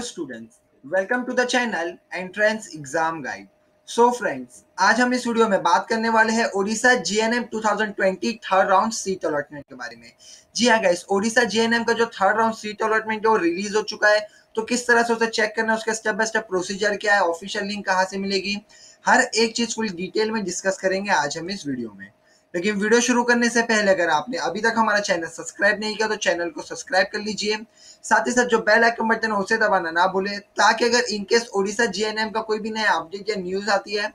students. Welcome to the channel, entrance exam guide. So, friends, आज हम इस video में बात करने वाले हैं Odisha GNM 2020 third round seat allotment के बारे में। जी हाँ गाइस ओडिशा जीएनएम का जो थर्ड राउंड सीट अलॉटमेंट है, वो रिलीज़ हो चुका है। तो किस तरह से उसे चेक करना है, उसका स्टेप बाय स्टेप प्रोसीजर क्या है ऑफिशियल लिंक कहाँ से मिलेगी? हर एक चीज़ फुल डिटेल में डिस्कस करेंगे आज हम इस वीडियो में। लेकिन वीडियो शुरू करने से पहले अगर आपने अभी तक हमारा चैनल सब्सक्राइब नहीं किया तो चैनल को सब्सक्राइब कर लीजिए। साथ ही साथ जो बेल आइकन बटन है, उसे दबाना ना भूले, ताकि अगर इनकेस ओडिशा जीएनएम का कोई भी नया अपडेट या न्यूज़ आती है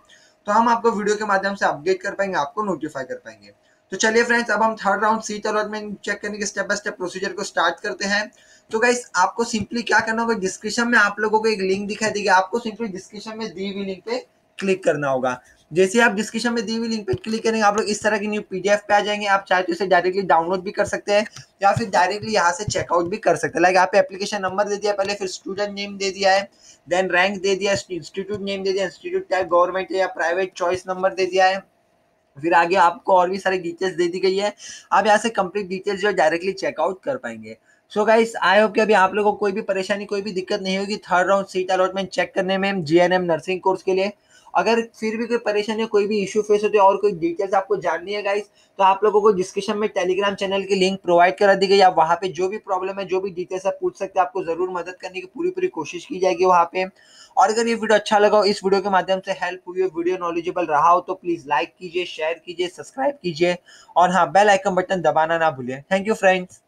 तो हम आपको वीडियो के माध्यम से अपडेट कर पाएँगे, आपको नोटिफाई कर पाएँगे। तो चलिए फ्रेंड्स अब हम third round seat allotment check करने के स्टेप बाय स्टेप प्रोसीजर को स्टार्ट करते हैं। तो गाइस आपको सिंपली क्या करना होगा डिस्क्रिप्शन में आप लोगों को एक लिंक दिखाई देगी। आपको सिंपली डिस्क्रिप्शन में दी हुई लिंक पे क्लिक करना होगा। जैसे आप डिस्क्रिप्शन में दी हुई लिंक पे क्लिक करेंगे, आप लोग इस तरह की न्यू पीडीएफ पे आ जाएँगे। आप चाहे तो इसे डायरेक्टली डाउनलोड भी कर सकते हैं या फिर डायरेक्टली यहाँ से चेकआउट भी कर सकते हैं। लाइक यहाँ पे एप्लीकेशन नंबर दे दिया पहले, फिर स्टूडेंट नेम दे दिया है देन रैंक दे दिया इंस्टीट्यूट नेम दे दिया इंस्टीट्यूट टाइप गवर्नमेंट या प्राइवेट चॉइस नंबर दे दिया है। फिर आगे आपको और भी सारी डिटेल्स दे दी गई है। आप यहाँ से कंप्लीट डिटेल्स जो डायरेक्टली चेकआउट कर पाएँगे। सो गाइस आई होप कि अभी आप लोगों को कोई भी परेशानी, कोई भी दिक्कत नहीं होगी। Third round seat allotment check करने में जीएनएम नर्सिंग कोर्स के लिए। अगर फिर भी कोई परेशानी है कोई भी इशू फेस होते और कोई डिटेल्स आपको जाननी है गाइस तो आप लोगों को डिस्क्रिप्शन में टेलीग्राम चैनल की लिंक प्रोवाइड करा दी गई आप वहाँ पे जो भी प्रॉब्लम है, जो भी डिटेल्स आप पूछ सकते हैं, आपको ज़रूर मदद करने की पूरी पूरी कोशिश की जाएगी वहाँ पे। और अगर ये वीडियो अच्छा लगा हो, इस वीडियो के माध्यम से हेल्प हुई हो वीडियो नॉलेजेबल रहा हो तो प्लीज़ लाइक कीजिए शेयर कीजिए सब्सक्राइब कीजिए और हाँ बेल आइकन बटन दबाना ना भूलिए। Thank you friends